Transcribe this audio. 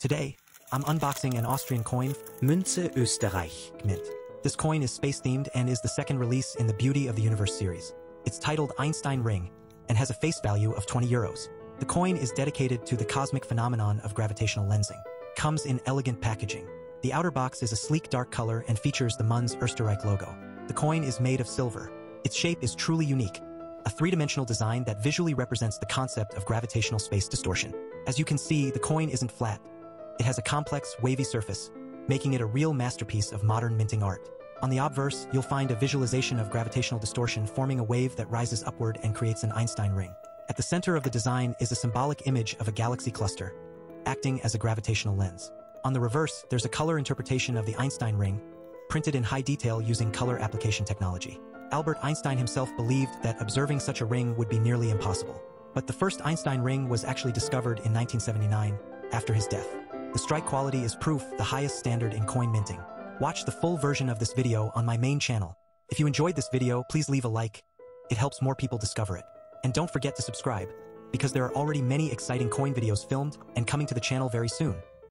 Today, I'm unboxing an Austrian coin, Münze Österreich Mint. This coin is space-themed and is the second release in the Beauty of the Universe series. It's titled Einstein Ring and has a face value of 20 euros. The coin is dedicated to the cosmic phenomenon of gravitational lensing. Comes in elegant packaging. The outer box is a sleek dark color and features the Münze Österreich logo. The coin is made of silver. Its shape is truly unique, a three-dimensional design that visually represents the concept of gravitational space distortion. As you can see, the coin isn't flat, it has a complex, wavy surface, making it a real masterpiece of modern minting art. On the obverse, you'll find a visualization of gravitational distortion forming a wave that rises upward and creates an Einstein ring. At the center of the design is a symbolic image of a galaxy cluster, acting as a gravitational lens. On the reverse, there's a color interpretation of the Einstein ring, printed in high detail using color application technology. Albert Einstein himself believed that observing such a ring would be nearly impossible. But the first Einstein ring was actually discovered in 1979, after his death. The strike quality is proof the highest standard in coin minting. Watch the full version of this video on my main channel. If you enjoyed this video, please leave a like. It helps more people discover it. And don't forget to subscribe, because there are already many exciting coin videos filmed and coming to the channel very soon.